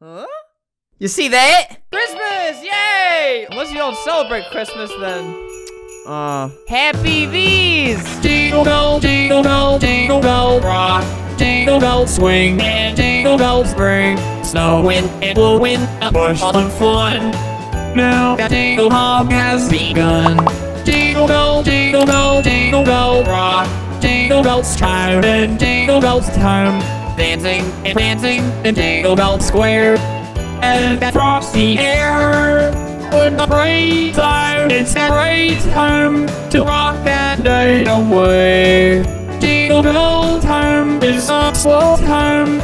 Huh? You see that? Christmas! Yay! Unless you don't celebrate Christmas, then. Uh. Happy these! Jingle bell, jingle bell, jingle bell rock. Jingle bell swing and jingle bells bring snowing and blowing a bush of fun. Now that jingle hop has begun. Jingle bell, jingle bell, jingle bell rock. Jingle bells chime and jingle bells time. Dancing and dancing in Jingle Bell Square. And that frosty air. When the great time, it's a great time to rock that day away. Jingle bell time is a slow time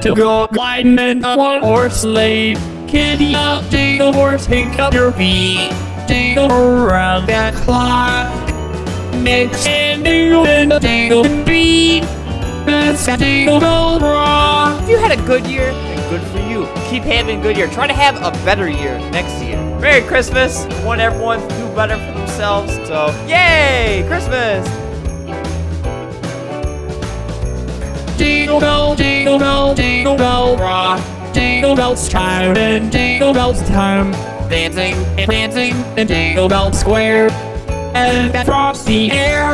to go gliding in a one horse sleigh. Kitty up, jingle horse, pick up your feet. Jingle around that clock. Mix and jingle in the jingle beat. That's a jingle good year, then good for you. Keep having a good year. Try to have a better year next year. Merry Christmas. I want everyone to do better for themselves. So, yay! Christmas! Jingle bell, jingle bell, jingle bell rock. Jingle bells chime and jingle bells time. Dancing and prancing in Jingle Bell Square. And that frosty air.